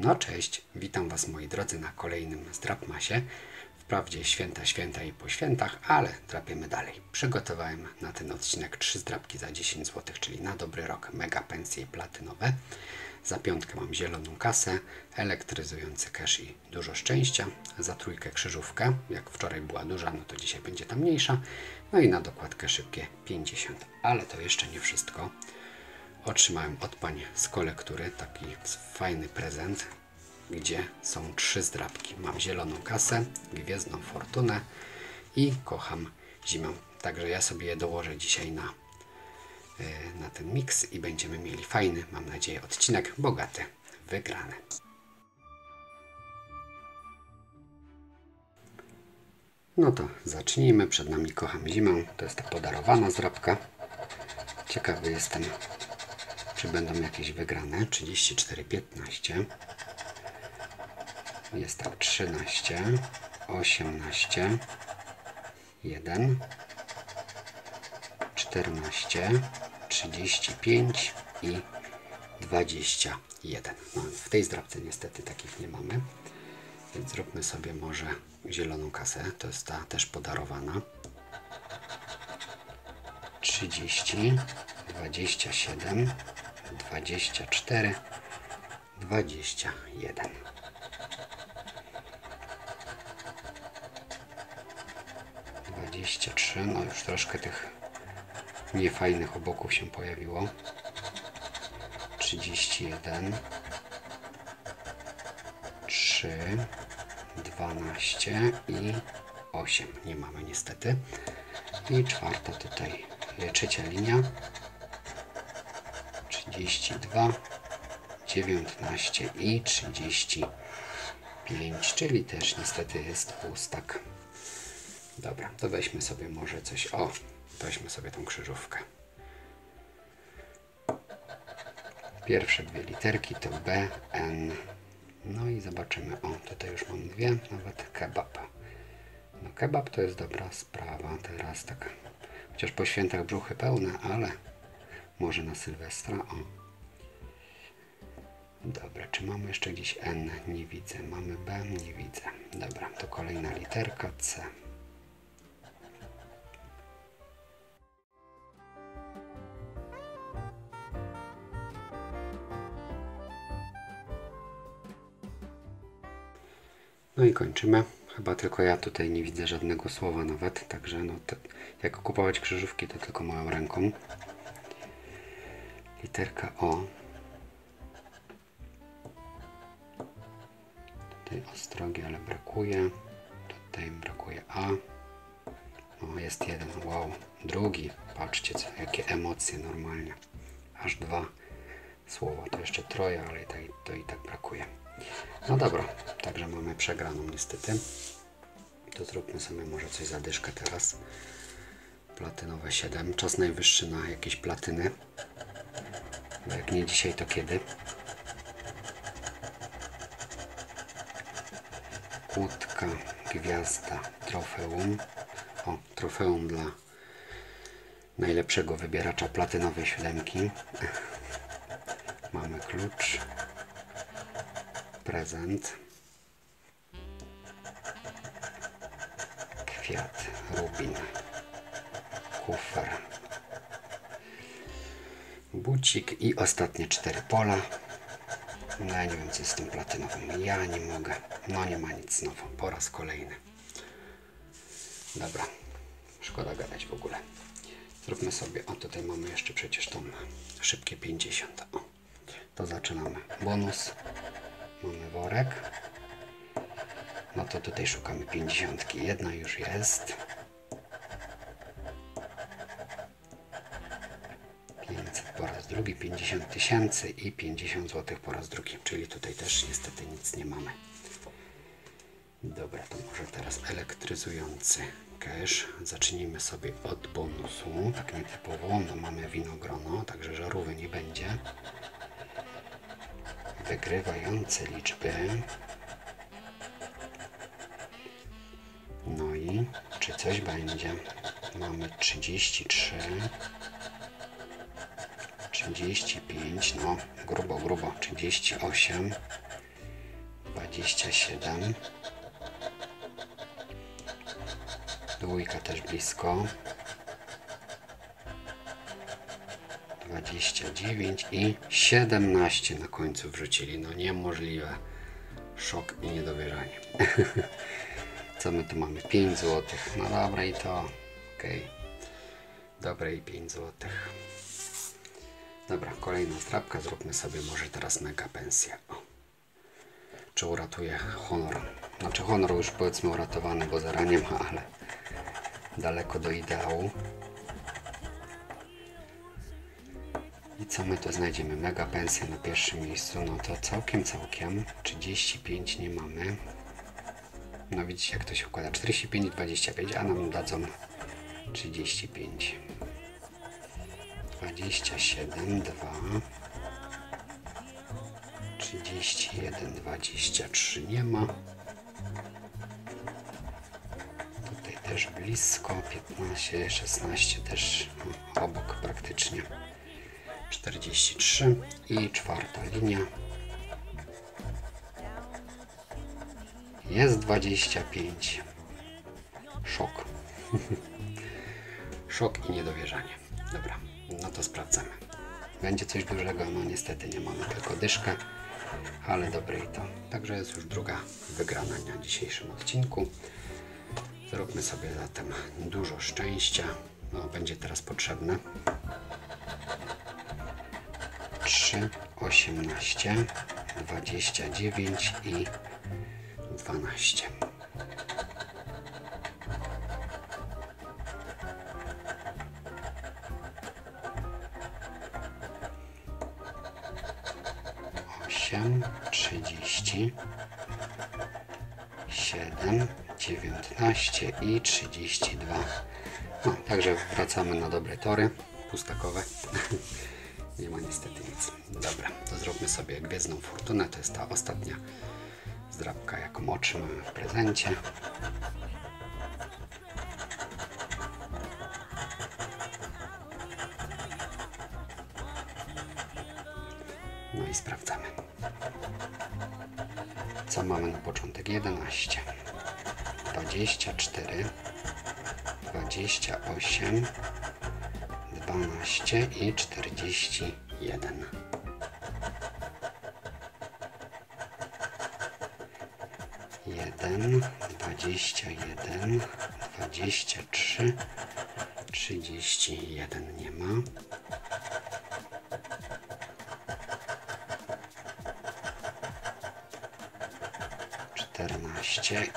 No cześć, witam Was moi drodzy na kolejnym Zdrapmasie. Wprawdzie święta, święta i po świętach, ale drapiemy dalej. Przygotowałem na ten odcinek trzy zdrapki za 10 zł, czyli na dobry rok mega pensje platynowe. Za piątkę mam zieloną kasę, elektryzujący cash i dużo szczęścia. Za trójkę krzyżówkę, jak wczoraj była duża, no to dzisiaj będzie ta mniejsza. No i na dokładkę szybkie 50. Ale to jeszcze nie wszystko otrzymałem od pań z kolektury taki fajny prezent, gdzie są trzy zdrabki. Mam zieloną kasę, gwiezdną fortunę i kocham zimę. Także ja sobie je dołożę dzisiaj na, y, na ten miks i będziemy mieli fajny, mam nadzieję, odcinek bogaty, wygrany. No to zacznijmy. Przed nami kocham zimę. To jest ta podarowana zdrabka. Ciekawy jestem, czy będą jakieś wygrane. 34, 15. Jest tak 13, 18, 1, 14, 35 i 21. No, w tej zdrabce niestety takich nie mamy. Więc zróbmy sobie może zieloną kasę. To jest ta też podarowana. 30, 27, 24, 21. Dwadzieścia trzy, no już troszkę tych niefajnych oboków się pojawiło. Trzydzieści jeden, trzy, dwanaście i osiem. Nie mamy niestety. I czwarta tutaj, trzecia linia. 32, 19 i 35, czyli też niestety jest pustak. Dobra, to weźmy sobie może coś. O, weźmy sobie tą krzyżówkę. Pierwsze dwie literki to B, N. No i zobaczymy. O, tutaj już mam dwie, nawet kebab. No kebab to jest dobra sprawa. Teraz tak, chociaż po świętach brzuchy pełne, ale może na Sylwestra. O. Dobra, czy mamy jeszcze gdzieś N? Nie widzę. Mamy B? Nie widzę. Dobra, to kolejna literka C. No i kończymy. Chyba tylko ja tutaj nie widzę żadnego słowa nawet, także no te, jak kupować krzyżówki to tylko moją ręką. Literka O. Tutaj ostrogi, ale brakuje. Tutaj brakuje A. O, jest jeden. Wow. Drugi. Patrzcie, co, jakie emocje normalnie. Aż dwa słowa. To jeszcze troje, ale to, to i tak brakuje. No dobra, także mamy przegraną niestety. To zróbmy sobie może coś za dyszkę teraz. Platynowe 7. Czas najwyższy na jakieś platyny. Bo jak nie dzisiaj, to kiedy? Kłódka, gwiazda, trofeum. O, trofeum dla najlepszego wybieracza platynowej siódemki. Mamy klucz, prezent, kwiat, rubin, kufer, bucik i ostatnie cztery pola. No ja nie wiem co z tym platynowym. Ja nie mogę. No nie ma nic znowu. Po raz kolejny. Dobra. Szkoda gadać w ogóle. Zróbmy sobie. O tutaj mamy jeszcze przecież tą szybkie 50. O. To zaczynamy. Bonus. Mamy worek. No to tutaj szukamy 50. Jedna już jest. Drugi, 50 tysięcy i 50 zł po raz drugi, czyli tutaj też niestety nic nie mamy. Dobra, to może teraz elektryzujący cash. Zacznijmy sobie od bonusu, tak nietypowo, no mamy winogrono, także żarówy nie będzie. Wygrywające liczby. No i czy coś będzie? Mamy 33. 35, no grubo, grubo, 38, 27. Dwójka też blisko. 29 i 17 na końcu wrzucili. No niemożliwe. Szok i niedowierzanie. Co my tu mamy? 5 zł. No dobra i to. Okay. Dobre i 5 zł. Dobra, kolejna strapka. Zróbmy sobie może teraz mega pensję. O. Czy uratuje honor? Znaczy honor już powiedzmy uratowany, bo zera nie ma, ale daleko do ideału. I co my tu znajdziemy? Mega pensja na pierwszym miejscu. No to całkiem, całkiem. 35 nie mamy. No widzicie jak to się układa. 45 25, a nam dadzą 35. 27, 2. 31, 23 nie ma. Tutaj też blisko. 15, 16 też obok praktycznie. 43 i czwarta linia. Jest 25. Szok. Szok i niedowierzanie. Dobra, no to sprawdzamy. Będzie coś dużego, no niestety nie mamy tylko dyszkę, ale dobre i to. Także jest już druga wygrana na dzisiejszym odcinku. Zróbmy sobie zatem dużo szczęścia. No, będzie teraz potrzebne. 3, 18, 29 i 12. Osiem, trzydzieści, siedem, dziewiętnaście i trzydzieści dwa. No, także wracamy na dobre tory pustakowe. Nie ma niestety nic. Dobra, to zróbmy sobie Gwiezdną Fortunę. To jest ta ostatnia zdrabka, jaką otrzymamy w prezencie. No i sprawdzamy. Co mamy na początek? 11, 24, 28, 12 i 41. Jeden, dwadzieścia jeden, dwadzieścia trzy, trzydzieści jeden nie ma.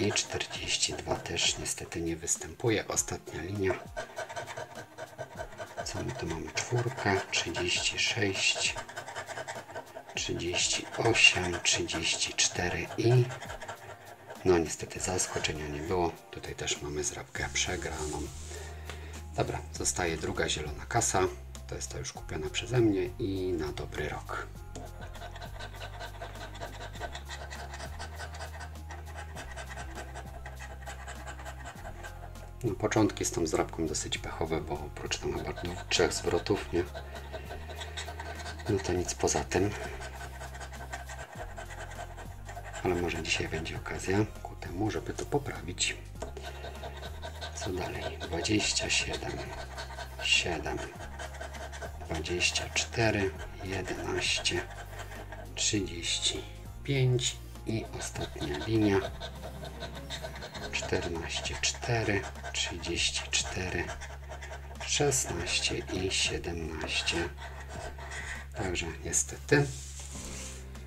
I czterdzieści dwa też niestety nie występuje. Ostatnia linia. Co my tu mamy? Czwórkę, 36, 38, 34 i no niestety zaskoczenia nie było. Tutaj też mamy zrabkę przegraną. Dobra, zostaje druga zielona kasa. To jest to już kupiona przeze mnie i na dobry rok. Początki z tą zrabką dosyć pechowe, bo oprócz tam chyba dwóch, trzech zwrotów, nie? No to nic poza tym. Ale może dzisiaj będzie okazja ku temu, żeby to poprawić. Co dalej? 27, 7, 24, 11, 35 i ostatnia linia 14, 4, 34, 16 i 17. Także niestety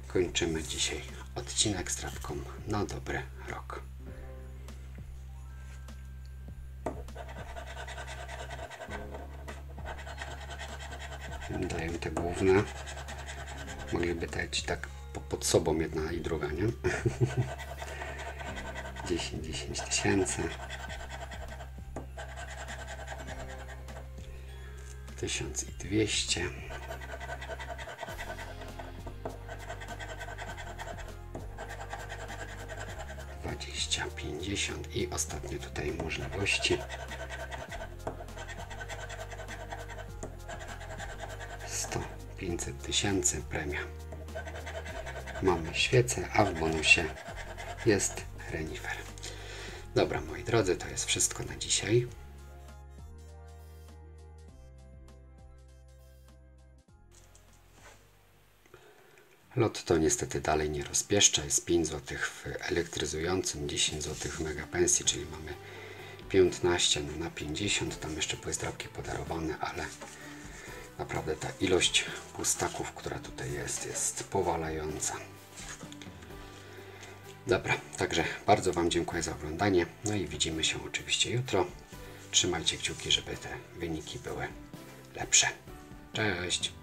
kończymy dzisiaj odcinek z trawką na dobry rok. Daję te główne. Mogliby dać tak pod sobą jedna i druga, nie? 10, 10 tysięcy. 1200. Dwadzieścia, pięćdziesiąt i ostatnie tutaj możliwości. Sto, pięćset tysięcy premia. Mamy świecę, a w bonusie jest renifer. Dobra, moi drodzy, to jest wszystko na dzisiaj. Lotto niestety dalej nie rozpieszcza. Jest 5 zł w elektryzującym, 10 zł w mega pensji, czyli mamy 15 no na 50. Tam jeszcze były podarowane, ale naprawdę ta ilość pustaków, która tutaj jest, jest powalająca. Dobra, także bardzo Wam dziękuję za oglądanie. No i widzimy się oczywiście jutro. Trzymajcie kciuki, żeby te wyniki były lepsze. Cześć!